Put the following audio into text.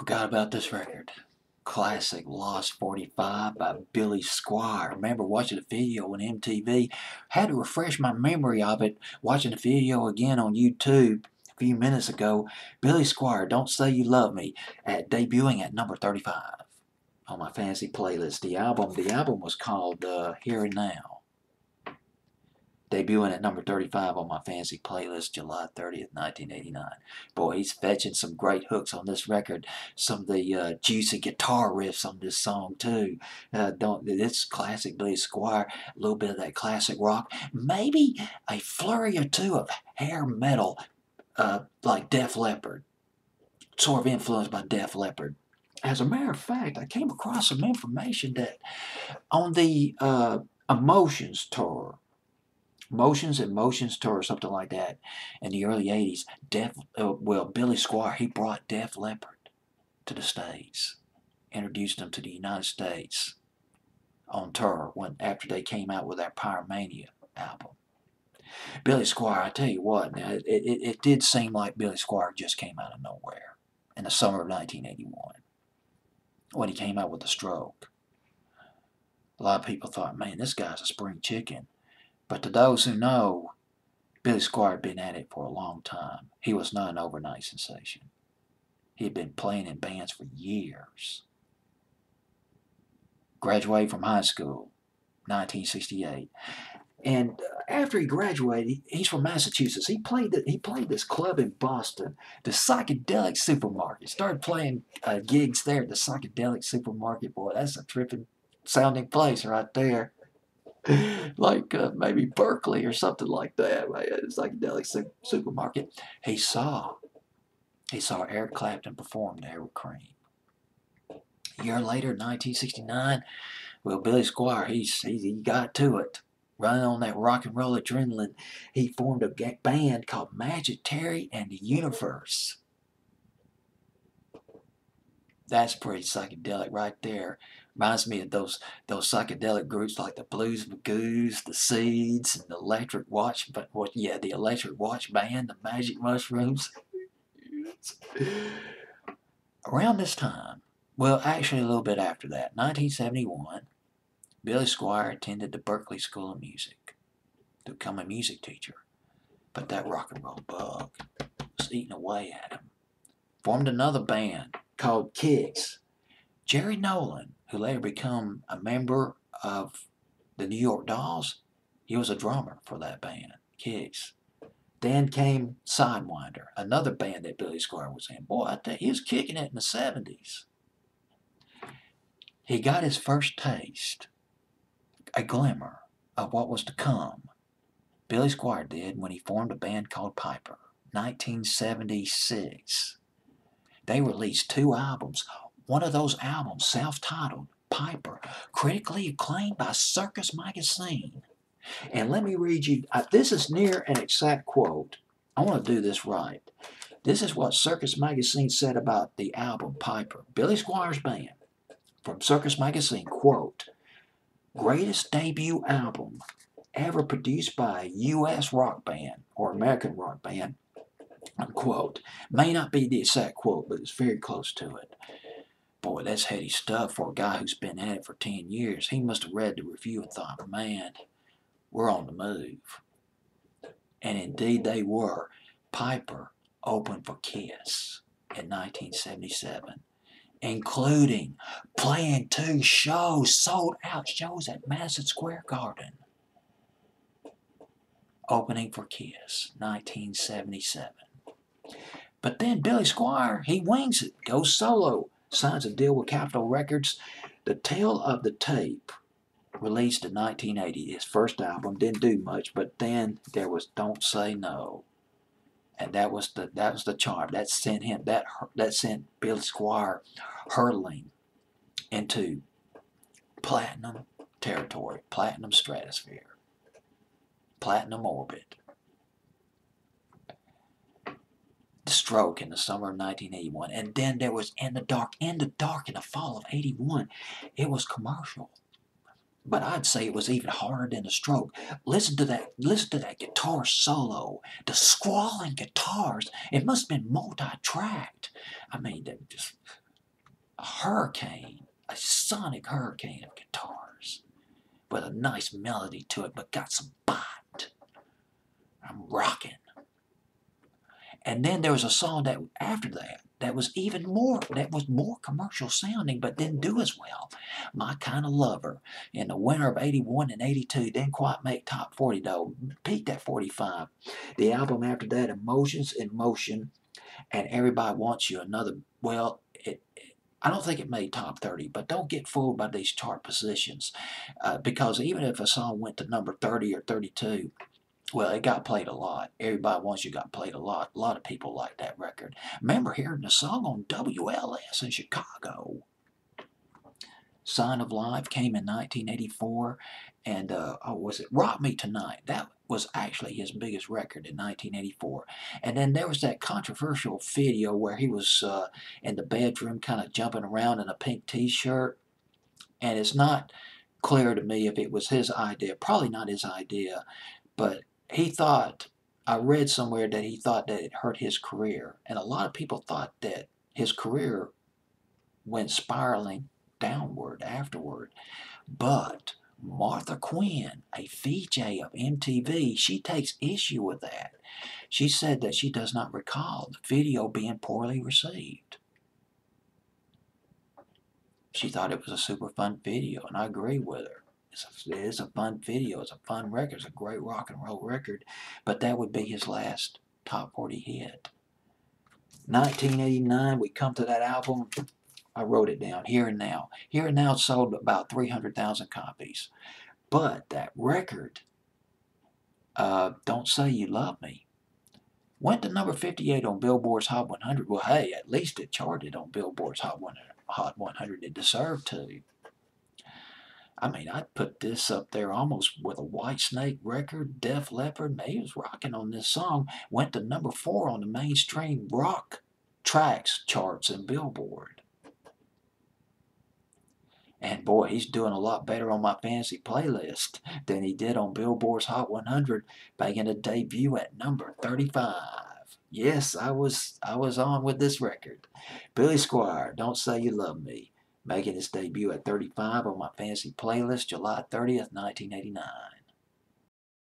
Forgot about this record. Classic Lost 45 by Billy Squier. Remember watching the video on MTV? Had to refresh my memory of it watching the video again on YouTube a few minutes ago. Billy Squier, Don't Say You Love Me, at debuting at number 35 on my fancy playlist. The album, the album was called uh, Here and Now debuting at number 35 on my fancy playlist July 30th, 1989. Boy, he's fetching some great hooks on this record. Some of the uh, juicy guitar riffs on this song too. Uh, don't This classic Billy Squier, a little bit of that classic rock, maybe a flurry or two of hair metal, uh, like Def Leppard, sort of influenced by Def Leppard. As a matter of fact, I came across some information that on the uh, Emotions tour, Motions and Motions tour or something like that in the early 80s. Def, uh, well, Billy Squier, he brought Def Leppard to the States, introduced them to the United States on tour when after they came out with their Pyromania album. Billy Squier, I tell you what, now it, it, it did seem like Billy Squier just came out of nowhere in the summer of 1981 when he came out with the stroke. A lot of people thought, man, this guy's a spring chicken. But to those who know, Billy Squier had been at it for a long time. He was not an overnight sensation. He had been playing in bands for years. Graduated from high school, 1968. And uh, after he graduated, he's from Massachusetts. He played the, he played this club in Boston, the Psychedelic Supermarket. Started playing uh, gigs there at the Psychedelic Supermarket. Boy, that's a tripping sounding place right there. like uh, maybe Berkeley or something like that, It's like psychedelic su- supermarket. He saw, he saw Eric Clapton perform there with Cream. A year later, 1969, well, Billy Squier, he's, he, he got to it. Running on that rock and roll adrenaline, he formed a band called Magic Terry and the Universe. That's pretty psychedelic right there. Reminds me of those those psychedelic groups like the Blues Magoos, the Seeds, and the Electric Watch. But what? Yeah, the Electric Watch Band, the Magic Mushrooms. Around this time, well, actually a little bit after that, 1971, Billy Squier attended the Berklee School of Music to become a music teacher. But that rock and roll bug was eating away at him. Formed another band called Kix. Jerry Nolan who later became a member of the New York Dolls. He was a drummer for that band, Kix. Then came Sidewinder, another band that Billy Squier was in. Boy, I tell you, he was kicking it in the 70s. He got his first taste, a glimmer of what was to come. Billy Squier did when he formed a band called Piper, 1976. They released two albums, one of those albums, self-titled Piper, critically acclaimed by Circus Magazine. And let me read you, uh, this is near an exact quote. I want to do this right. This is what Circus Magazine said about the album Piper. Billy Squier's band from Circus Magazine, quote, greatest debut album ever produced by a U.S. rock band or American rock band, unquote. May not be the exact quote, but it's very close to it. Boy, that's heady stuff for a guy who's been at it for 10 years. He must have read the review and thought, man, we're on the move. And indeed they were. Piper opened for Kiss in 1977, including playing two shows, sold out shows at Madison Square Garden. Opening for Kiss, 1977. But then Billy Squier, he wings it, goes solo signs a deal with Capitol Records. The Tale of the Tape, released in 1980, his first album, didn't do much, but then there was Don't Say No. And that was the that was the charm. That sent him that that sent Bill Squier hurtling into platinum territory, platinum stratosphere, platinum orbit. Stroke in the summer of 1981. And then there was In the Dark. In the Dark in the fall of 81. It was commercial. But I'd say it was even harder than the stroke. Listen to that, listen to that guitar solo. The squalling guitars. It must have been multi-tracked. I mean, just a hurricane, a sonic hurricane of guitars with a nice melody to it, but got some bite. I'm rocking. And then there was a song that after that that was even more that was more commercial sounding but didn't do as well. My Kind of Lover in the winter of 81 and 82 didn't quite make top 40 though. Peaked at 45. The album after that, Emotions in Motion and Everybody Wants You Another well it, I don't think it made top 30, but don't get fooled by these chart positions uh, because even if a song went to number 30 or 32, well, it got played a lot. Everybody Wants You got played a lot. A lot of people like that record. remember hearing the song on WLS in Chicago. Sign of Life came in 1984, and uh, oh, was it Rock Me Tonight? That was actually his biggest record in 1984. And then there was that controversial video where he was uh, in the bedroom kind of jumping around in a pink t-shirt. And it's not clear to me if it was his idea. Probably not his idea, but he thought, I read somewhere that he thought that it hurt his career. And a lot of people thought that his career went spiraling downward afterward. But Martha Quinn, a VJ of MTV, she takes issue with that. She said that she does not recall the video being poorly received. She thought it was a super fun video, and I agree with her. It's a, it is a fun video. It's a fun record. It's a great rock and roll record. But that would be his last top 40 hit. 1989, we come to that album. I wrote it down, Here and Now. Here and Now sold about 300,000 copies. But that record, uh, Don't Say You Love Me, went to number 58 on Billboard's Hot 100. Well, hey, at least it charted on Billboard's Hot 100. Hot 100. It deserved to. I mean, I'd put this up there almost with a White Snake record, Def Leppard. He was rocking on this song. Went to number four on the mainstream rock tracks charts in Billboard. And boy, he's doing a lot better on my fancy playlist than he did on Billboard's Hot 100, making a debut at number 35. Yes, I was I was on with this record. Billy Squier, Don't Say You Love Me making its debut at 35 on my fantasy playlist July 30th, 1989.